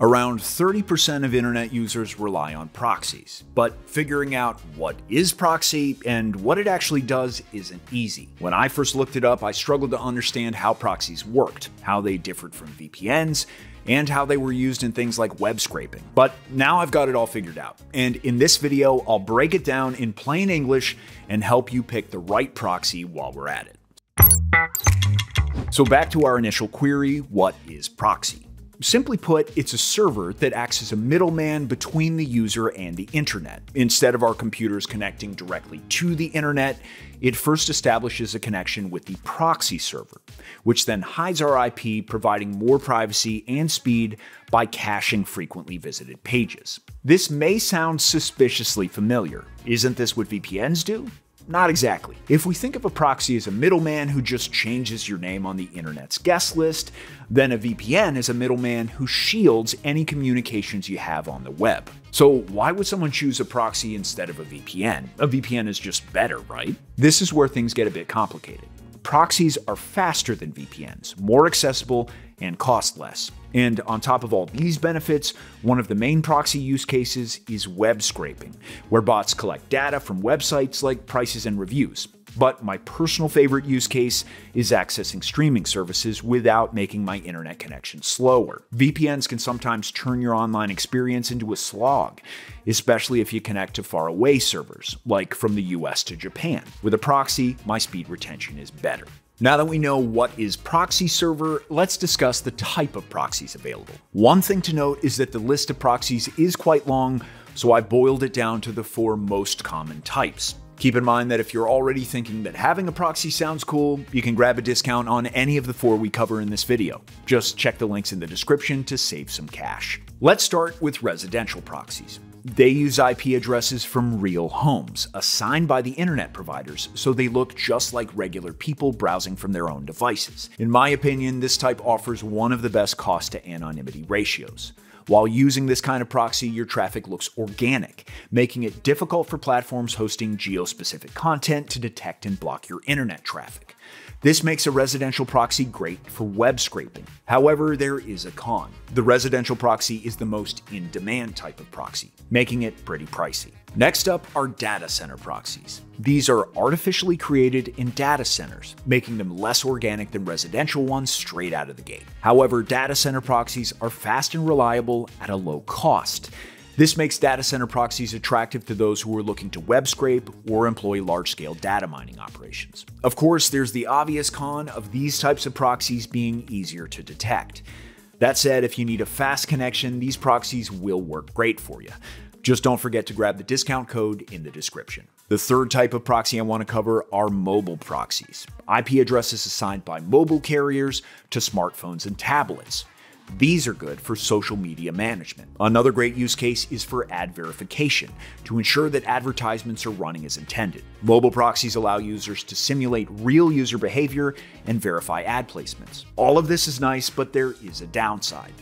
Around 30% of internet users rely on proxies, but figuring out what is proxy and what it actually does isn't easy. When I first looked it up, I struggled to understand how proxies worked, how they differed from VPNs, and how they were used in things like web scraping. But now I've got it all figured out. And in this video, I'll break it down in plain English and help you pick the right proxy while we're at it. So back to our initial query, what is proxy? Simply put, it's a server that acts as a middleman between the user and the internet. Instead of our computers connecting directly to the internet, it first establishes a connection with the proxy server, which then hides our IP, providing more privacy and speed by caching frequently visited pages. This may sound suspiciously familiar. Isn't this what VPNs do? Not exactly. If we think of a proxy as a middleman who just changes your name on the internet's guest list, then a VPN is a middleman who shields any communications you have on the web. So, why would someone choose a proxy instead of a VPN? A VPN is just better, right? This is where things get a bit complicated. Proxies are faster than VPNs, more accessible, and cost less. And on top of all these benefits, one of the main proxy use cases is web scraping, where bots collect data from websites like prices and reviews. But my personal favorite use case is accessing streaming services without making my internet connection slower. VPNs can sometimes turn your online experience into a slog, especially if you connect to faraway servers, like from the US to Japan. With a proxy, my speed retention is better. Now that we know what is proxy server, let's discuss the type of proxies available. One thing to note is that the list of proxies is quite long, so I boiled it down to the four most common types. Keep in mind that if you're already thinking that having a proxy sounds cool, you can grab a discount on any of the four we cover in this video. Just check the links in the description to save some cash. Let's start with residential proxies. They use IP addresses from real homes, assigned by the internet providers, so they look just like regular people browsing from their own devices. In my opinion, this type offers one of the best cost to anonymity ratios. While using this kind of proxy, your traffic looks organic, making it difficult for platforms hosting geo-specific content to detect and block your internet traffic. This makes a residential proxy great for web scraping. However, there is a con. The residential proxy is the most in demand type of proxy, making it pretty pricey. Next up are data center proxies. These are artificially created in data centers, making them less organic than residential ones straight out of the gate. However, data center proxies are fast and reliable at a low cost. This makes data center proxies attractive to those who are looking to web scrape or employ large scale data mining operations. Of course, there's the obvious con of these types of proxies being easier to detect. That said, if you need a fast connection, these proxies will work great for you. Just don't forget to grab the discount code in the description. The third type of proxy I want to cover are mobile proxies. IP addresses assigned by mobile carriers to smartphones and tablets. These are good for social media management. Another great use case is for ad verification to ensure that advertisements are running as intended. Mobile proxies allow users to simulate real user behavior and verify ad placements. All of this is nice, but there is a downside.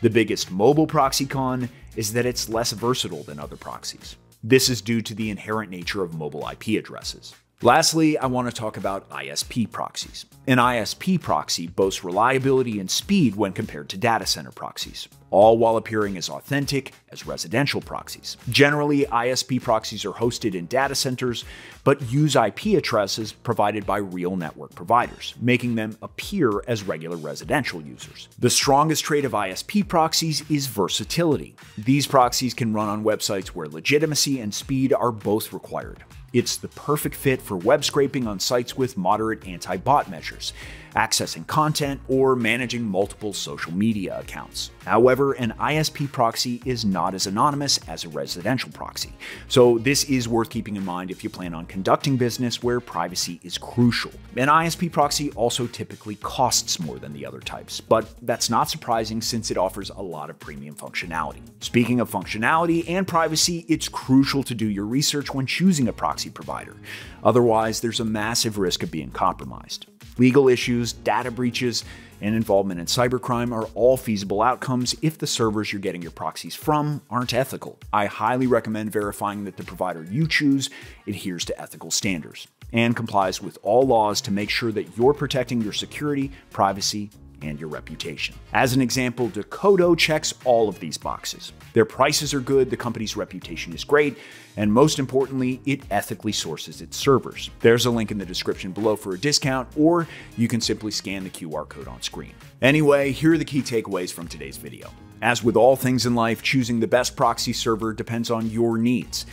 The biggest mobile proxy con is that it's less versatile than other proxies. This is due to the inherent nature of mobile IP addresses. Lastly, I want to talk about ISP proxies. An ISP proxy boasts reliability and speed when compared to data center proxies, all while appearing as authentic as residential proxies. Generally, ISP proxies are hosted in data centers, but use IP addresses provided by real network providers, making them appear as regular residential users. The strongest trait of ISP proxies is versatility. These proxies can run on websites where legitimacy and speed are both required. It's the perfect fit for web scraping on sites with moderate anti bot measures, accessing content, or managing multiple social media accounts. However, an ISP proxy is not as anonymous as a residential proxy, so this is worth keeping in mind if you plan on conducting business where privacy is crucial. An ISP proxy also typically costs more than the other types, but that's not surprising since it offers a lot of premium functionality. Speaking of functionality and privacy, it's crucial to do your research when choosing a proxy provider. Otherwise, there's a massive risk of being compromised. Legal issues, data breaches, and involvement in cybercrime are all feasible outcomes if the servers you're getting your proxies from aren't ethical. I highly recommend verifying that the provider you choose adheres to ethical standards and complies with all laws to make sure that you're protecting your security, privacy, and your reputation. As an example, Decodo checks all of these boxes. Their prices are good, the company's reputation is great, and most importantly, it ethically sources its servers. There's a link in the description below for a discount, or you can simply scan the QR code on screen. Anyway, here are the key takeaways from today's video. As with all things in life, choosing the best proxy server depends on your needs.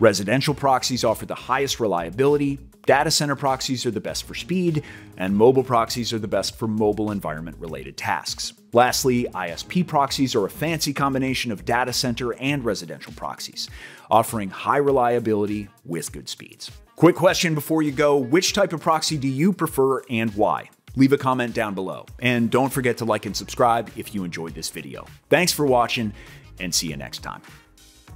Residential proxies offer the highest reliability, data center proxies are the best for speed, and mobile proxies are the best for mobile environment related tasks. Lastly, ISP proxies are a fancy combination of data center and residential proxies, offering high reliability with good speeds. Quick question before you go which type of proxy do you prefer and why? Leave a comment down below. And don't forget to like and subscribe if you enjoyed this video. Thanks for watching, and see you next time.